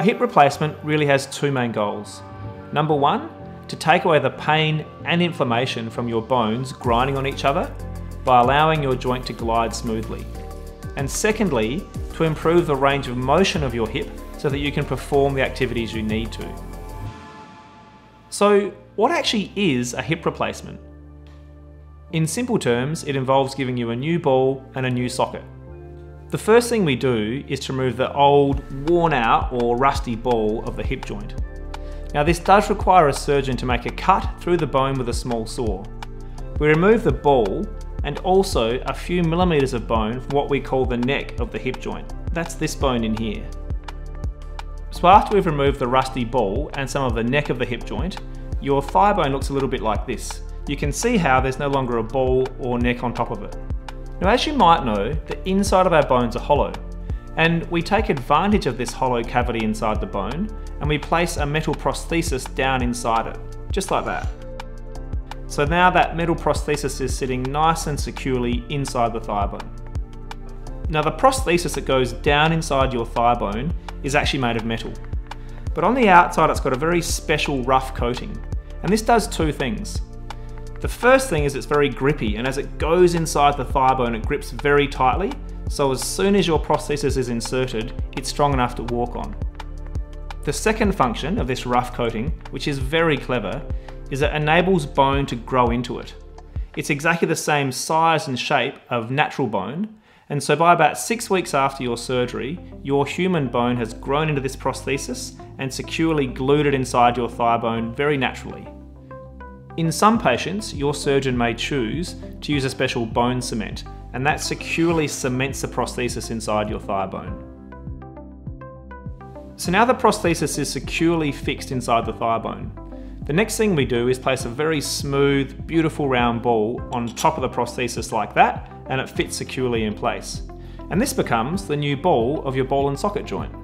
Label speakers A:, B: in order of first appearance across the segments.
A: A hip replacement really has two main goals. Number one, to take away the pain and inflammation from your bones grinding on each other by allowing your joint to glide smoothly. And secondly, to improve the range of motion of your hip so that you can perform the activities you need to. So, what actually is a hip replacement? In simple terms, it involves giving you a new ball and a new socket. The first thing we do is to remove the old, worn out or rusty ball of the hip joint. Now this does require a surgeon to make a cut through the bone with a small saw. We remove the ball and also a few millimetres of bone from what we call the neck of the hip joint. That's this bone in here. So after we've removed the rusty ball and some of the neck of the hip joint, your thigh bone looks a little bit like this. You can see how there's no longer a ball or neck on top of it. Now as you might know, the inside of our bones are hollow, and we take advantage of this hollow cavity inside the bone and we place a metal prosthesis down inside it, just like that. So now that metal prosthesis is sitting nice and securely inside the thigh bone. Now the prosthesis that goes down inside your thigh bone is actually made of metal. But on the outside it's got a very special rough coating. And this does two things. The first thing is it's very grippy and as it goes inside the thigh bone it grips very tightly so as soon as your prosthesis is inserted it's strong enough to walk on. The second function of this rough coating, which is very clever, is it enables bone to grow into it. It's exactly the same size and shape of natural bone, and so by about six weeks after your surgery, your human bone has grown into this prosthesis and securely glued it inside your thigh bone very naturally. In some patients, your surgeon may choose to use a special bone cement, and that securely cements the prosthesis inside your thigh bone. So now the prosthesis is securely fixed inside the thigh bone. The next thing we do is place a very smooth, beautiful round ball on top of the prosthesis like that, and it fits securely in place. And this becomes the new ball of your ball and socket joint.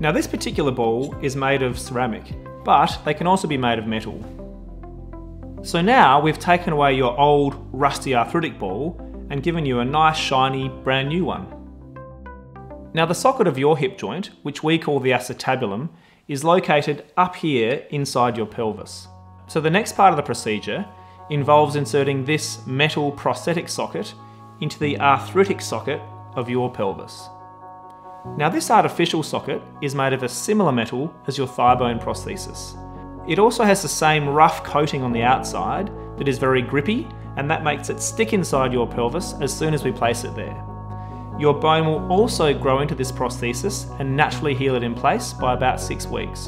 A: Now this particular ball is made of ceramic, but they can also be made of metal. So now we've taken away your old rusty arthritic ball and given you a nice shiny brand new one. Now the socket of your hip joint, which we call the acetabulum, is located up here inside your pelvis. So the next part of the procedure involves inserting this metal prosthetic socket into the arthritic socket of your pelvis. Now this artificial socket is made of a similar metal as your thigh bone prosthesis. It also has the same rough coating on the outside that is very grippy and that makes it stick inside your pelvis as soon as we place it there. Your bone will also grow into this prosthesis and naturally heal it in place by about six weeks.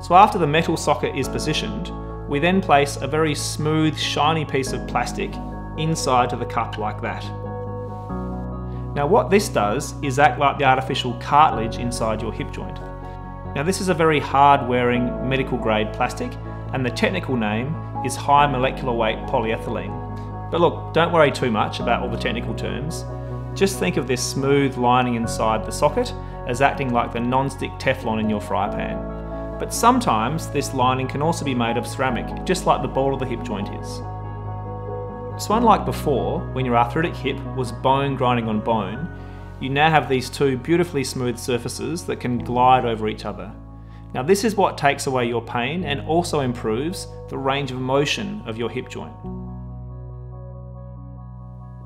A: So after the metal socket is positioned, we then place a very smooth, shiny piece of plastic inside to the cup like that. Now what this does is act like the artificial cartilage inside your hip joint. Now this is a very hard wearing medical grade plastic and the technical name is high molecular weight polyethylene. But look, don't worry too much about all the technical terms. Just think of this smooth lining inside the socket as acting like the non-stick Teflon in your fry pan. But sometimes this lining can also be made of ceramic, just like the ball of the hip joint is. So unlike before, when your arthritic hip was bone grinding on bone, you now have these two beautifully smooth surfaces that can glide over each other. Now this is what takes away your pain and also improves the range of motion of your hip joint.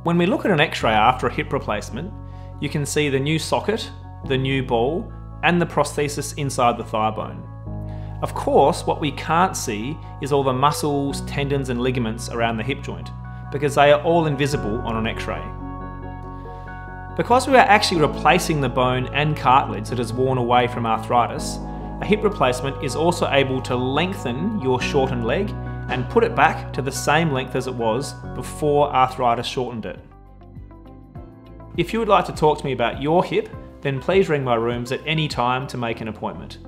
A: When we look at an x-ray after a hip replacement, you can see the new socket, the new ball, and the prosthesis inside the thigh bone. Of course, what we can't see is all the muscles, tendons and ligaments around the hip joint, because they are all invisible on an x-ray. Because we are actually replacing the bone and cartilage that has worn away from arthritis, a hip replacement is also able to lengthen your shortened leg and put it back to the same length as it was before arthritis shortened it. If you would like to talk to me about your hip, then please ring my rooms at any time to make an appointment.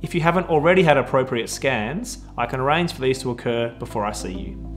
A: If you haven't already had appropriate scans, I can arrange for these to occur before I see you.